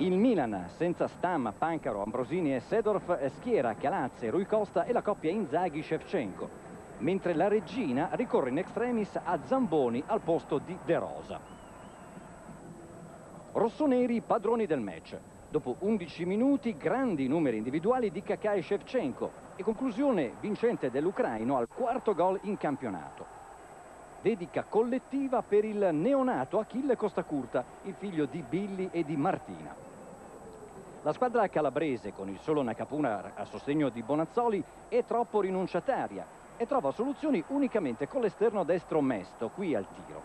Il Milan, senza Stam, Pancaro, Ambrosini e Sedorf, schiera Calazze, Rui Costa e la coppia Inzaghi-Shevchenko, mentre la regina ricorre in extremis a Zamboni al posto di De Rosa. Rossoneri padroni del match. Dopo 11 minuti, grandi numeri individuali di Kakà e Shevchenko e conclusione vincente dell'ucraino al quarto gol in campionato dedica collettiva per il neonato Achille Costacurta, il figlio di Billy e di Martina. La squadra calabrese, con il solo Nakapuna a sostegno di Bonazzoli, è troppo rinunciataria e trova soluzioni unicamente con l'esterno destro Mesto, qui al tiro.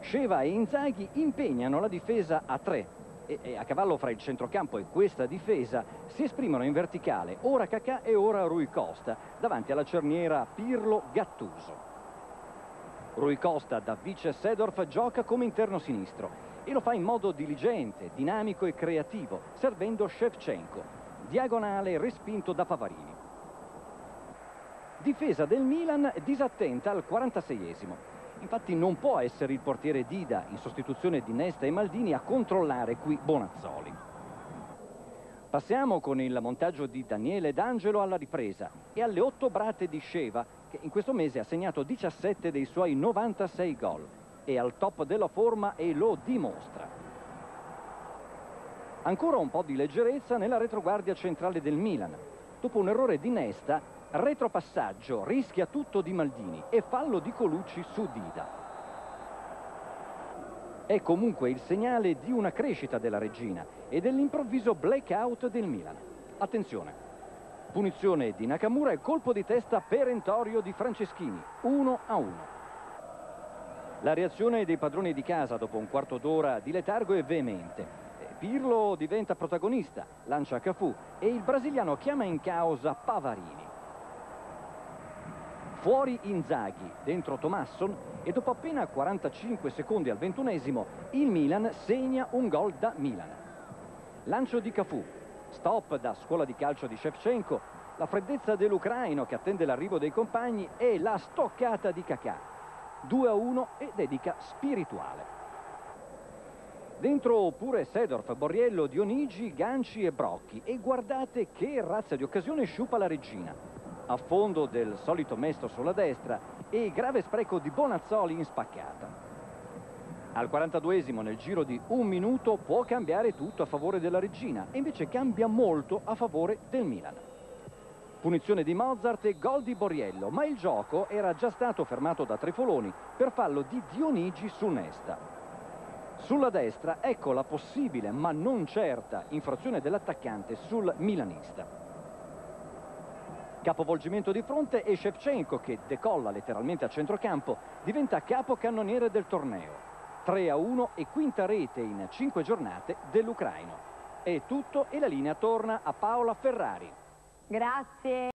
Sceva e Inzaghi impegnano la difesa a tre e, e, a cavallo fra il centrocampo e questa difesa si esprimono in verticale ora Cacà e ora Rui Costa davanti alla cerniera Pirlo Gattuso. Rui Costa da vice Sedorf gioca come interno sinistro e lo fa in modo diligente, dinamico e creativo, servendo Shevchenko, diagonale respinto da Pavarini. Difesa del Milan disattenta al 46esimo. Infatti non può essere il portiere Dida, in sostituzione di Nesta e Maldini, a controllare qui Bonazzoli. Passiamo con il montaggio di Daniele D'Angelo alla ripresa e alle otto brate di Sceva che in questo mese ha segnato 17 dei suoi 96 gol. È al top della forma e lo dimostra. Ancora un po' di leggerezza nella retroguardia centrale del Milan. Dopo un errore di Nesta, retropassaggio, rischia tutto di Maldini e fallo di Colucci su Dida. È comunque il segnale di una crescita della regina e dell'improvviso blackout del Milan. Attenzione! Punizione di Nakamura e colpo di testa perentorio di Franceschini, 1 a 1. La reazione dei padroni di casa dopo un quarto d'ora di letargo è veemente. Pirlo diventa protagonista, lancia Cafù e il brasiliano chiama in causa Pavarini. Fuori Inzaghi, dentro Tomasson e dopo appena 45 secondi al ventunesimo il Milan segna un gol da Milan. Lancio di Cafù, Stop da scuola di calcio di Shevchenko, la freddezza dell'ucraino che attende l'arrivo dei compagni e la stoccata di Kakà. 2 a 1 e dedica spirituale. Dentro pure Sedorf, Borriello, Dionigi, Ganci e Brocchi. E guardate che razza di occasione sciupa la regina. A fondo del solito mesto sulla destra e grave spreco di Bonazzoli in spaccata. Al 42esimo nel giro di un minuto può cambiare tutto a favore della regina e invece cambia molto a favore del Milan. Punizione di Mozart e gol di Borriello, ma il gioco era già stato fermato da Trefoloni per fallo di Dionigi su Nesta. Sulla destra ecco la possibile ma non certa infrazione dell'attaccante sul milanista. Capovolgimento di fronte e Shevchenko che decolla letteralmente a centrocampo diventa capocannoniere del torneo. 3 a 1 e quinta rete in 5 giornate dell'Ucraino. È tutto e la linea torna a Paola Ferrari. Grazie.